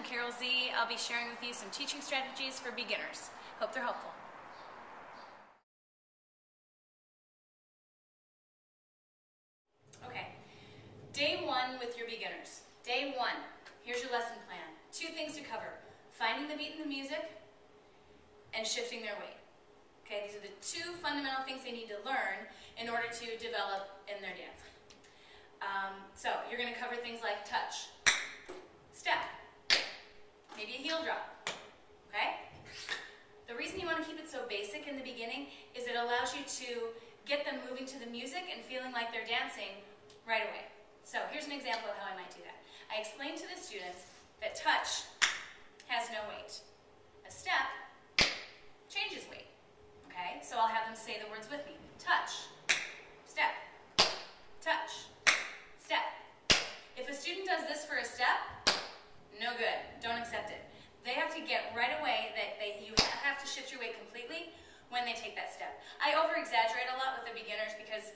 I'm Carol Zee. I'll be sharing with you some teaching strategies for beginners. Hope they're helpful. Okay, day one with your beginners. Day one, here's your lesson plan. Two things to cover, finding the beat in the music and shifting their weight. Okay, these are the two fundamental things they need to learn in order to develop in their dance. Um, so you're going to cover things like touch, step, maybe a heel drop, okay? The reason you want to keep it so basic in the beginning is it allows you to get them moving to the music and feeling like they're dancing right away. So here's an example of how I might do that. I explain to the students that touch has no weight. A step changes weight. Okay, so I'll have them say the words with me. Touch, step, touch, step. If a student does this for a step, no good, don't accept it. They have to get right away that they, you have to shift your weight completely when they take that step. I over-exaggerate a lot with the beginners because,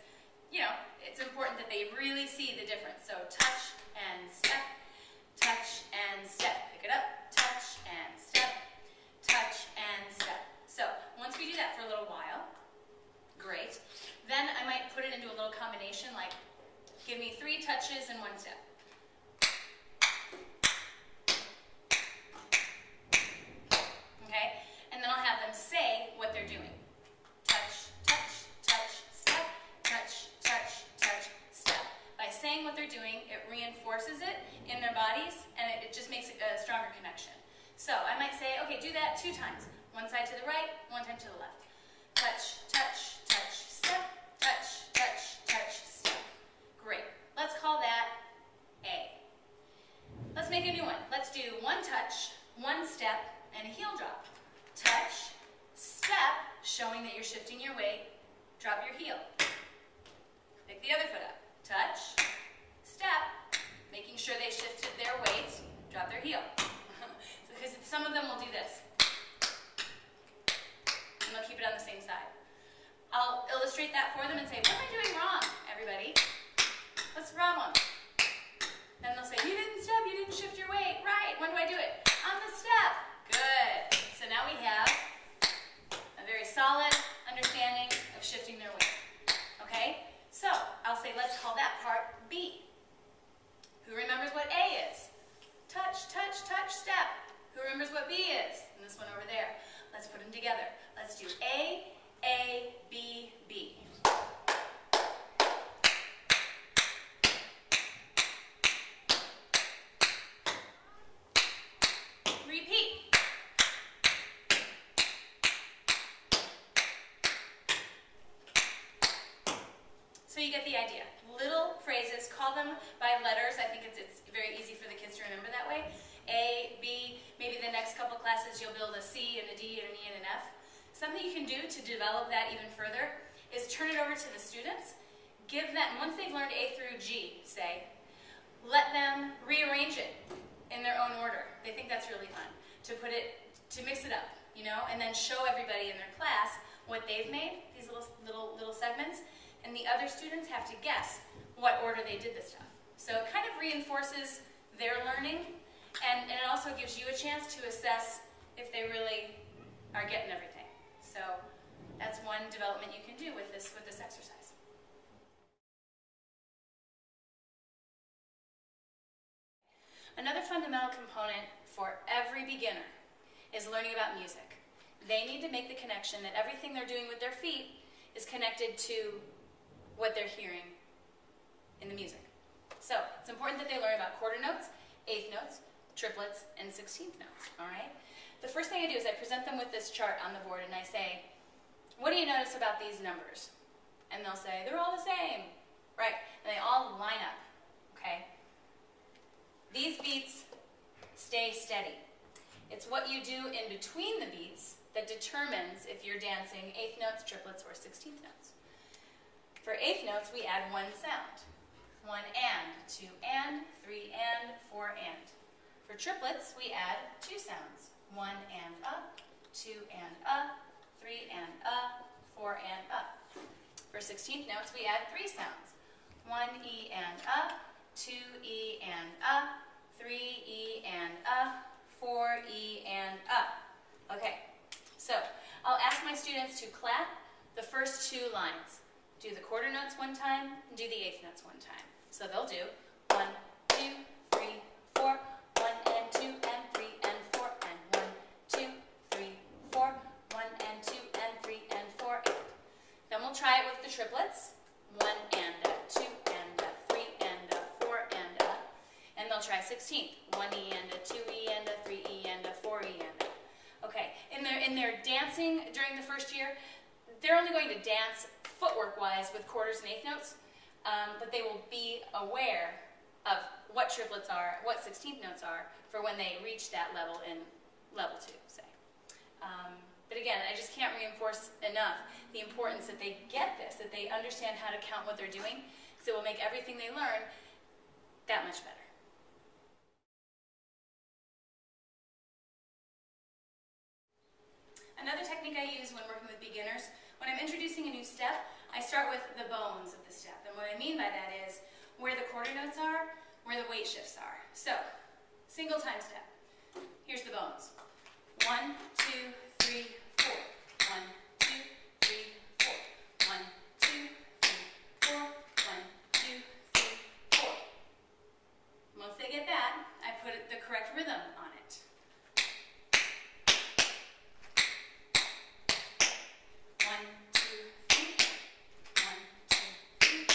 you know, it's important that they really see the difference. So touch and step, touch and step. Pick it up, touch and step, touch and step. So once we do that for a little while, great. Then I might put it into a little combination like give me three touches and one step. So I might say, okay, do that two times. One side to the right, one time to the left. Touch, touch, touch, step, touch, touch, touch, step. Great. Let's call that A. Let's make a new one. Let's do one touch, one step, and a heel drop. Touch, step, showing that you're shifting your weight, drop your heel. Pick the other foot up. Touch, step, making sure they shifted their weight, drop their heel. Because some of them will do this. And they'll keep it on the same side. I'll illustrate that for them and say, what am I doing wrong, everybody? What's the problem? Then they'll say, you didn't step, you didn't shift your weight. Right, when do I do it? On the step. Good. So now we have a very solid understanding of shifting their weight. Okay? So, I'll say, let's call that part B. Who remembers what A is? Touch, touch, touch, step. Who remembers what B is? And this one over there. Let's put them together. Let's do A, A, B, B. Repeat. So you get the idea. Little phrases, call them by letters. I think it's, it's very easy for the kids to remember that way. A, B, maybe the next couple classes you'll build a And a D and an E and an F. Something you can do to develop that even further is turn it over to the students. Give them, once they've learned A through G, say, let them rearrange it in their own order. They think that's really fun, to put it, to mix it up, you know, and then show everybody in their class what they've made, these little, little, little segments, and the other students have to guess what order they did the stuff. So it kind of reinforces their learning and, and it also gives you a chance to assess if they really are getting everything. So that's one development you can do with this, with this exercise. Another fundamental component for every beginner is learning about music. They need to make the connection that everything they're doing with their feet is connected to what they're hearing in the music. So it's important that they learn about quarter notes, eighth notes, triplets, and 16th notes, all right? The first thing I do is I present them with this chart on the board and I say, what do you notice about these numbers? And they'll say, they're all the same, right? And they all line up, okay? These beats stay steady. It's what you do in between the beats that determines if you're dancing eighth notes, triplets, or 16th notes. For eighth notes, we add one sound. One and, two and, three and, four and. For triplets, we add two sounds. One and up, two and up, three and up, four and up. For 16th notes, we add three sounds. One E and up, two E and up, three E and up, four, E, and up. Okay, so I'll ask my students to clap the first two lines. Do the quarter notes one time, and do the eighth notes one time. So they'll do one, two, three, four, one and two and three and four and one, two, three, four, one and two and three and four and. Then we'll try it with the triplets. One and a, two and a, three and a, four and a. And they'll try 16th. One E and a, two E and a, three E and a, four E and a. Okay, in their, in their dancing during the first year, they're only going to dance footwork-wise with quarters and eighth notes, um, but they will be aware of what triplets are, what 16th notes are, for when they reach that level in level two, say. Um, but again, I just can't reinforce enough the importance that they get this, that they understand how to count what they're doing, because it will make everything they learn that much better. Another technique I use when working with beginners, when I'm introducing a new step, I start with the bones of the step. And what I mean by that is where the quarter notes are, where the weight shifts are. So, single time step. Here's the bones. One, two, three, four. One, two, three, four. One, two, three, four. One, two, three, four. Once they get that, I put the correct rhythm on it. One, two, three. One, two, three.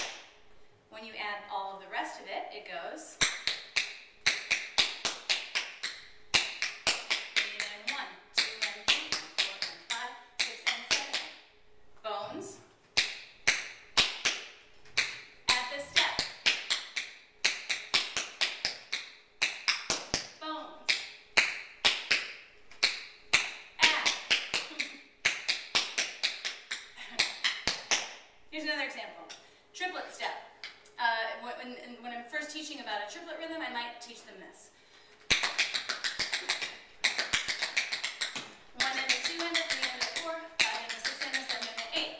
When you add all of the rest of it, it goes. Three and one, two and three, four and five, six and seven. Bones. Add the step. Bones. Add. Here's another example. Triplet step. Uh, when, when I'm first teaching about a triplet rhythm, I might teach them this. One and a two and a three and a four, five and a six and a seven and an eight.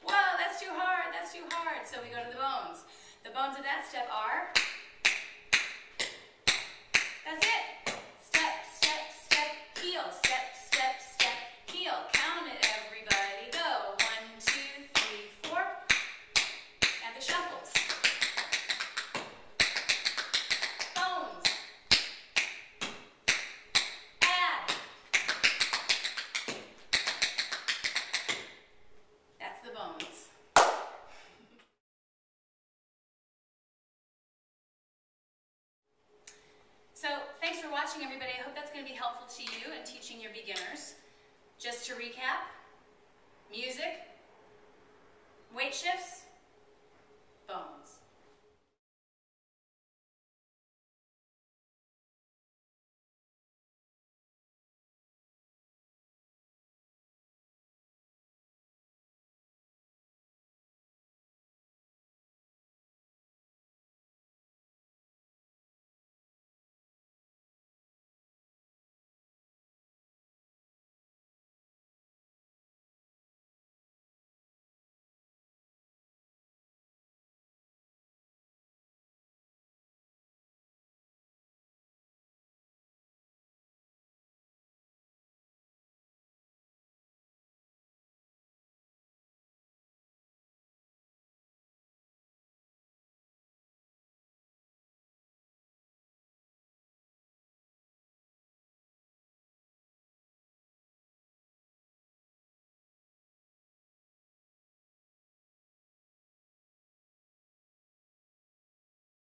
Whoa, that's too hard, that's too hard. So we go to the bones. The bones of that step are, that's it. Step, step, step, heel, step, step, step, heel. Count it, everybody. Go. One, two, three, four. And the shuffles. Bones. Add. That's the bones. So thanks for watching, everybody. I hope that's going to you and teaching your beginners. Just to recap, music, weight shifts, bones.